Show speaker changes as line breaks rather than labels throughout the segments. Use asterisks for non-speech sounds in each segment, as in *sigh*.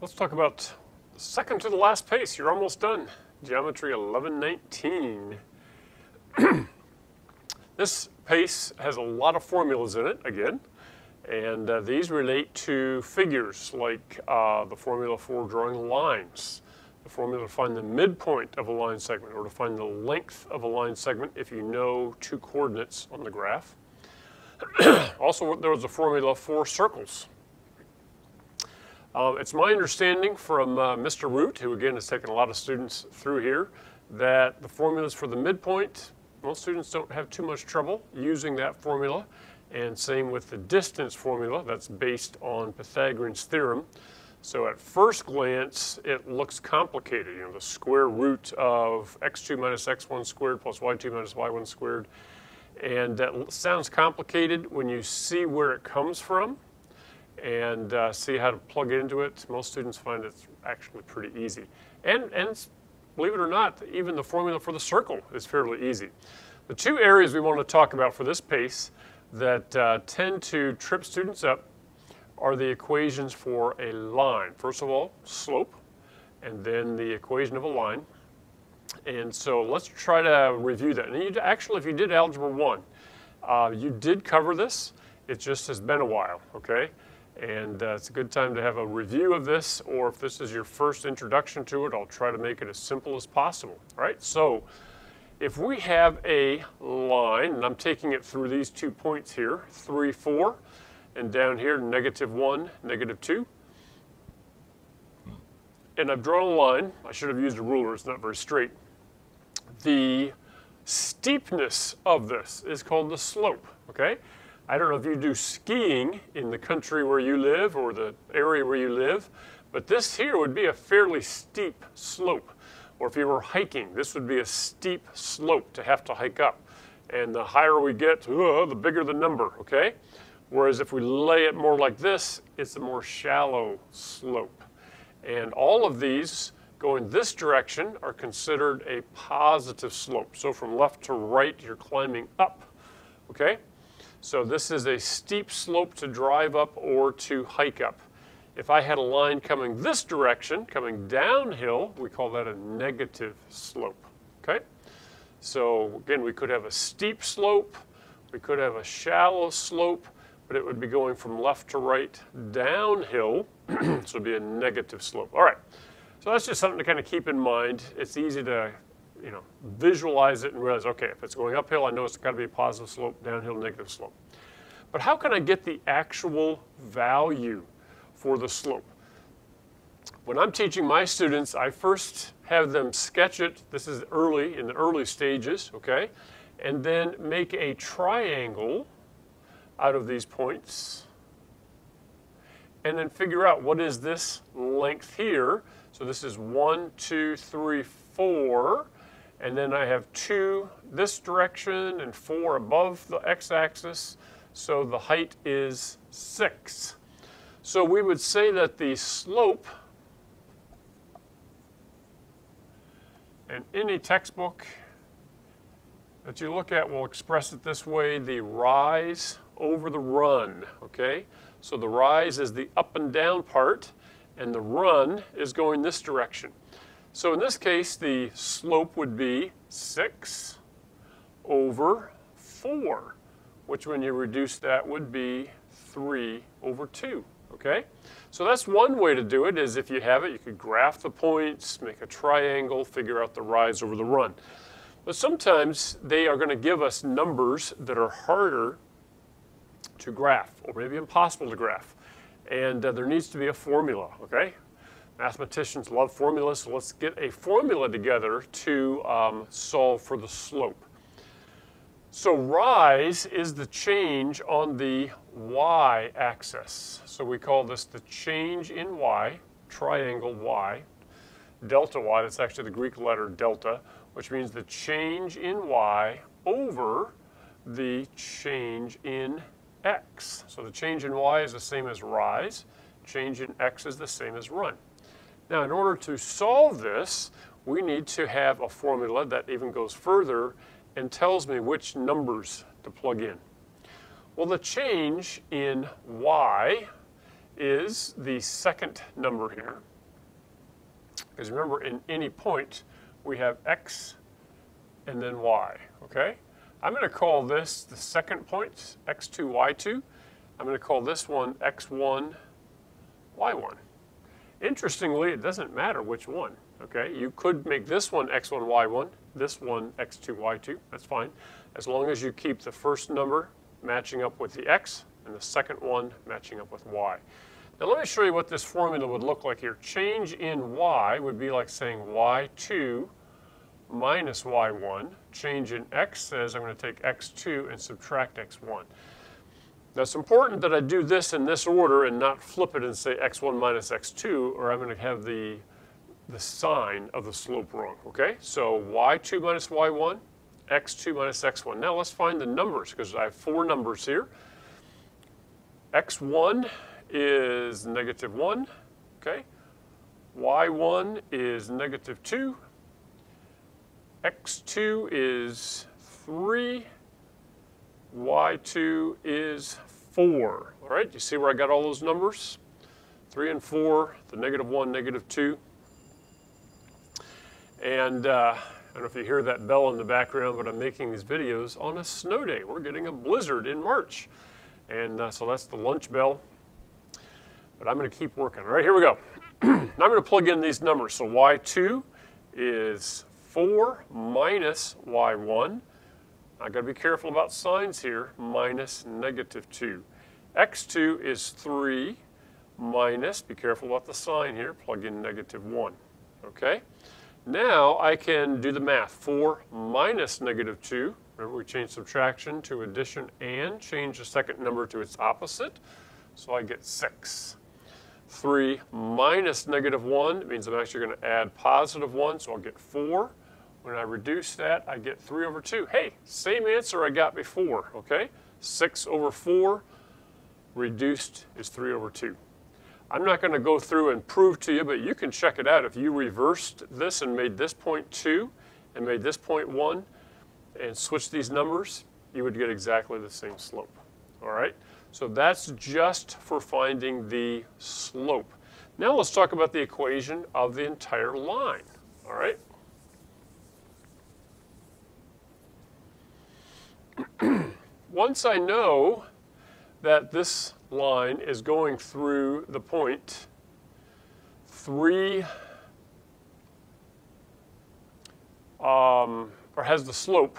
Let's talk about second to the last pace. You're almost done. Geometry 1119. *clears throat* this pace has a lot of formulas in it, again, and uh, these relate to figures like uh, the formula for drawing lines, the formula to find the midpoint of a line segment, or to find the length of a line segment if you know two coordinates on the graph. *clears throat* also, there was a formula for circles. Uh, it's my understanding from uh, Mr. Root, who again has taken a lot of students through here, that the formulas for the midpoint, most students don't have too much trouble using that formula. And same with the distance formula, that's based on Pythagorean's theorem. So at first glance, it looks complicated. You know, the square root of x2 minus x1 squared plus y2 minus y1 squared. And that sounds complicated when you see where it comes from and uh, see how to plug it into it. Most students find it's actually pretty easy. And, and believe it or not, even the formula for the circle is fairly easy. The two areas we want to talk about for this pace that uh, tend to trip students up are the equations for a line. First of all, slope, and then the equation of a line. And so let's try to review that. And actually, if you did Algebra 1, uh, you did cover this. It just has been a while, okay? And uh, it's a good time to have a review of this, or if this is your first introduction to it, I'll try to make it as simple as possible, right? So if we have a line, and I'm taking it through these two points here, 3, 4, and down here, negative 1, negative 2, and I've drawn a line. I should have used a ruler. It's not very straight. The steepness of this is called the slope, okay? I don't know if you do skiing in the country where you live or the area where you live, but this here would be a fairly steep slope. Or if you were hiking, this would be a steep slope to have to hike up. And the higher we get, uh, the bigger the number, okay? Whereas if we lay it more like this, it's a more shallow slope. And all of these going this direction are considered a positive slope. So from left to right, you're climbing up, okay? So this is a steep slope to drive up or to hike up. If I had a line coming this direction, coming downhill, we call that a negative slope, okay? So again, we could have a steep slope, we could have a shallow slope, but it would be going from left to right downhill, *clears throat* so it'd be a negative slope. All right, so that's just something to kind of keep in mind. It's easy to you know, visualize it and realize, okay, if it's going uphill, I know it's got to be a positive slope, downhill, negative slope. But how can I get the actual value for the slope? When I'm teaching my students, I first have them sketch it. This is early, in the early stages, okay? And then make a triangle out of these points. And then figure out what is this length here. So this is one, two, three, four. And then I have two this direction and four above the x-axis. So the height is six. So we would say that the slope in any textbook that you look at will express it this way, the rise over the run, okay? So the rise is the up and down part, and the run is going this direction. So in this case, the slope would be 6 over 4, which when you reduce that would be 3 over 2, okay? So that's one way to do it is if you have it, you could graph the points, make a triangle, figure out the rise over the run. But sometimes they are going to give us numbers that are harder to graph, or maybe impossible to graph. And uh, there needs to be a formula, okay? Mathematicians love formulas, so let's get a formula together to um, solve for the slope. So rise is the change on the y-axis. So we call this the change in y, triangle y. Delta y, that's actually the Greek letter delta, which means the change in y over the change in x. So the change in y is the same as rise. Change in x is the same as run. Now, in order to solve this, we need to have a formula that even goes further and tells me which numbers to plug in. Well, the change in y is the second number here. Because remember, in any point, we have x and then y, okay? I'm going to call this the second point, x2, y2. I'm going to call this one x1, y1. Interestingly, it doesn't matter which one, okay? You could make this one x1, y1, this one x2, y2, that's fine, as long as you keep the first number matching up with the x and the second one matching up with y. Now let me show you what this formula would look like here. Change in y would be like saying y2 minus y1. Change in x says I'm going to take x2 and subtract x1. Now it's important that I do this in this order and not flip it and say x1 minus x2 or I'm going to have the, the sign of the slope wrong, okay? So y2 minus y1, x2 minus x1. Now let's find the numbers because I have four numbers here. x1 is negative 1, okay? y1 is negative 2, x2 is 3, y2 is 4. All right, you see where I got all those numbers? 3 and 4, the negative 1, negative 2. And uh, I don't know if you hear that bell in the background, but I'm making these videos on a snow day. We're getting a blizzard in March. And uh, so that's the lunch bell but I'm going to keep working. All right, here we go. *clears throat* now I'm going to plug in these numbers. So y2 is 4 minus y1. I got to be careful about signs here, minus negative 2. x2 is 3 minus, be careful about the sign here, plug in negative 1. Okay? Now I can do the math. 4 minus negative 2. Remember we changed subtraction to addition and change the second number to its opposite. So I get 6. 3 minus negative 1, it means I'm actually going to add positive 1, so I'll get 4. When I reduce that, I get 3 over 2. Hey, same answer I got before, okay? 6 over 4 reduced is 3 over 2. I'm not going to go through and prove to you, but you can check it out. If you reversed this and made this point 2 and made this point 1 and switched these numbers, you would get exactly the same slope, all right? So that's just for finding the slope. Now let's talk about the equation of the entire line, all right? Once I know that this line is going through the point 3, um, or has the slope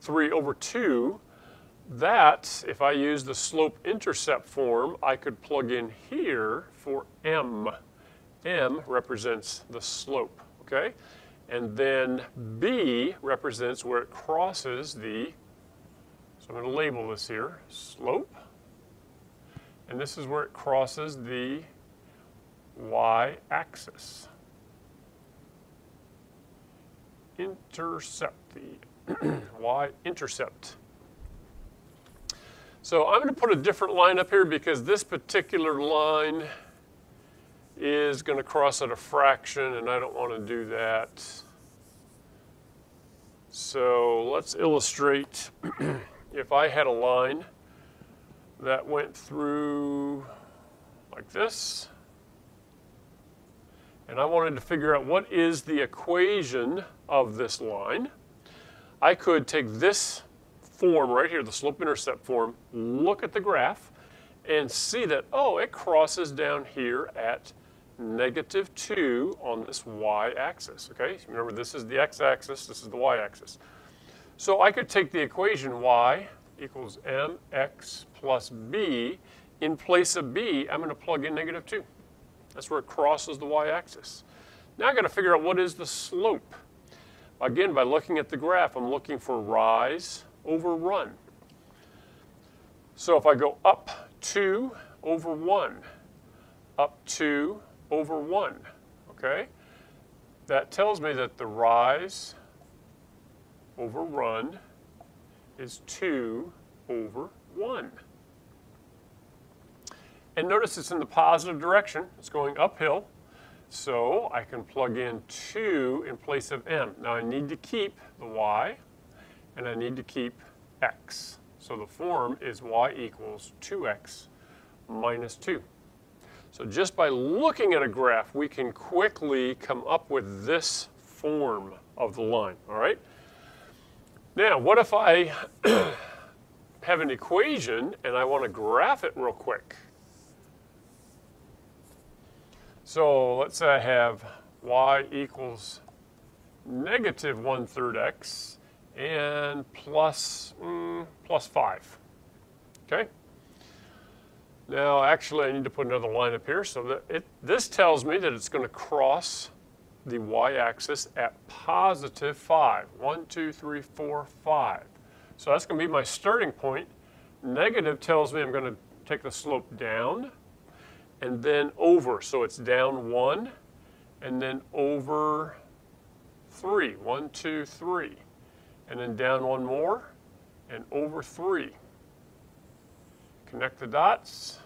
3 over 2, that, if I use the slope-intercept form, I could plug in here for m. m represents the slope, okay? And then b represents where it crosses the, so I'm going to label this here, slope. And this is where it crosses the y-axis. Intercept, the *clears throat* y-intercept. So I'm going to put a different line up here because this particular line is going to cross at a fraction and I don't want to do that. So let's illustrate *clears throat* if I had a line that went through like this and I wanted to figure out what is the equation of this line, I could take this form right here, the slope-intercept form, look at the graph and see that, oh, it crosses down here at negative 2 on this y-axis, okay? Remember, this is the x-axis, this is the y-axis. So I could take the equation y equals mx plus b. In place of b, I'm going to plug in negative 2. That's where it crosses the y-axis. Now I've got to figure out what is the slope. Again, by looking at the graph, I'm looking for rise over run. So if I go up 2 over 1, up 2 over 1, okay? That tells me that the rise over run is 2 over 1. And notice it's in the positive direction. It's going uphill. So I can plug in 2 in place of m. Now I need to keep the y and I need to keep x. So the form is y equals 2x minus 2. So just by looking at a graph, we can quickly come up with this form of the line, all right? Now, what if I *clears throat* have an equation and I want to graph it real quick? So let's say I have y equals negative one-third x and plus, mm, plus 5, okay? Now, actually, I need to put another line up here. So that it, this tells me that it's going to cross the y-axis at positive 5. 1, 2, 3, 4, 5. So that's going to be my starting point. Negative tells me I'm going to take the slope down and then over. So it's down 1 and then over 3. 1, 2, 3. And then down one more and over 3. Connect the dots,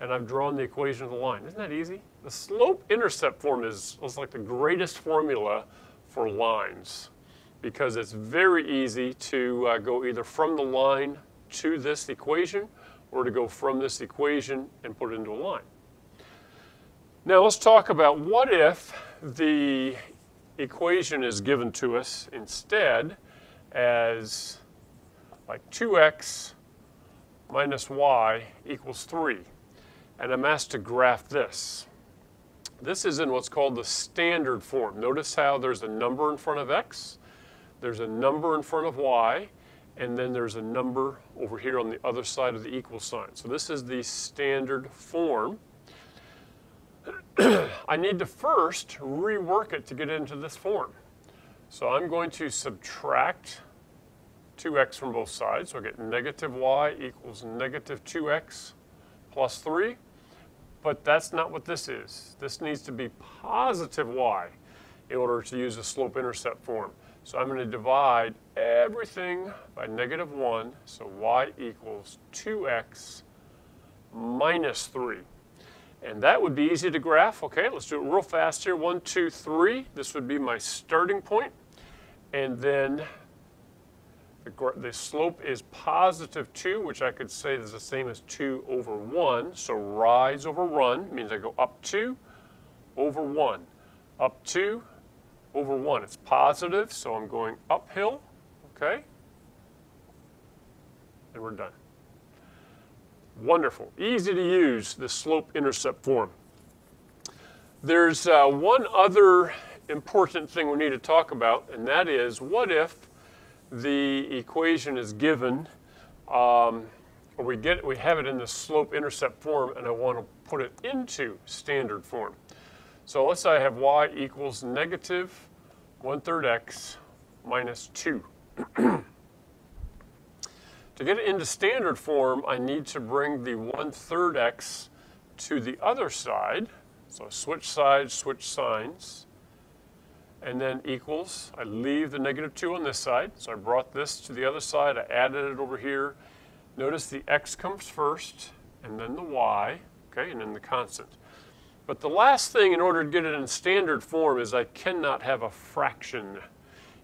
and I've drawn the equation of the line. Isn't that easy? The slope-intercept form is, is like the greatest formula for lines because it's very easy to uh, go either from the line to this equation or to go from this equation and put it into a line. Now let's talk about what if the equation is given to us instead as like 2x minus y equals 3. And I'm asked to graph this. This is in what's called the standard form. Notice how there's a number in front of x, there's a number in front of y, and then there's a number over here on the other side of the equal sign. So this is the standard form. *clears throat* I need to first rework it to get into this form. So I'm going to subtract 2x from both sides. So I get negative y equals negative 2x plus 3. But that's not what this is. This needs to be positive y in order to use the slope-intercept form. So I'm going to divide everything by negative 1. So y equals 2x minus 3. And that would be easy to graph. Okay, let's do it real fast here. One, two, three. This would be my starting point. And then the, the slope is positive 2, which I could say is the same as 2 over 1. So rise over run means I go up 2 over 1. Up 2 over 1. It's positive, so I'm going uphill. Okay? And we're done. Wonderful. Easy to use, the slope-intercept form. There's uh, one other important thing we need to talk about, and that is what if the equation is given, um, we get we have it in the slope-intercept form, and I want to put it into standard form. So let's say I have y equals negative one-third x minus 2. *clears throat* to get it into standard form, I need to bring the one-third x to the other side. So switch sides, switch signs and then equals. I leave the negative 2 on this side, so I brought this to the other side. I added it over here. Notice the x comes first, and then the y, okay, and then the constant. But the last thing in order to get it in standard form is I cannot have a fraction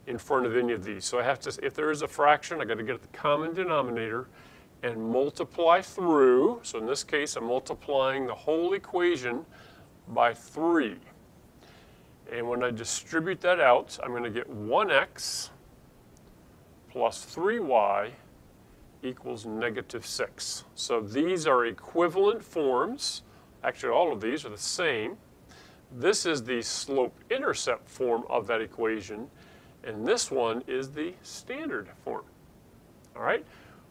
in front of any of these. So I have to, if there is a fraction, I got to get the common denominator and multiply through. So in this case, I'm multiplying the whole equation by 3. And when I distribute that out, I'm going to get 1x plus 3y equals negative 6. So these are equivalent forms. Actually, all of these are the same. This is the slope-intercept form of that equation, and this one is the standard form. All right?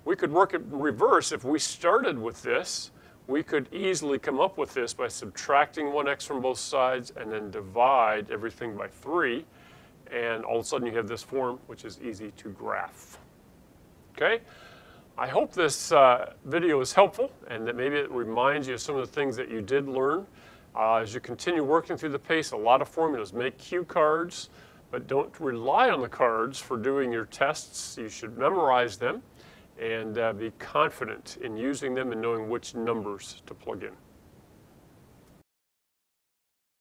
We could work it in reverse. If we started with this, we could easily come up with this by subtracting 1x from both sides and then divide everything by 3. And all of a sudden you have this form, which is easy to graph. Okay? I hope this uh, video is helpful and that maybe it reminds you of some of the things that you did learn. Uh, as you continue working through the PACE, a lot of formulas. Make cue cards, but don't rely on the cards for doing your tests. You should memorize them and uh, be confident in using them and knowing which numbers to plug in.